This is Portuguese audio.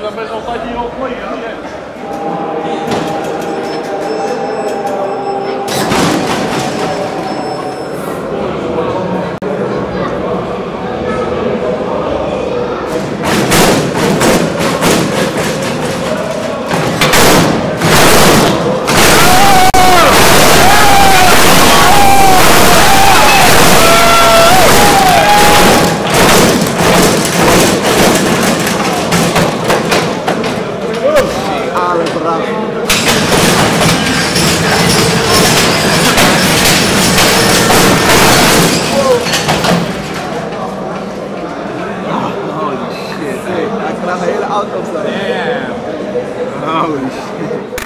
Dat best altijd hier op play. Alles braaf. Holy shit, hey. Hij krijgt een hele auto op zijn. Yeah. Holy shit.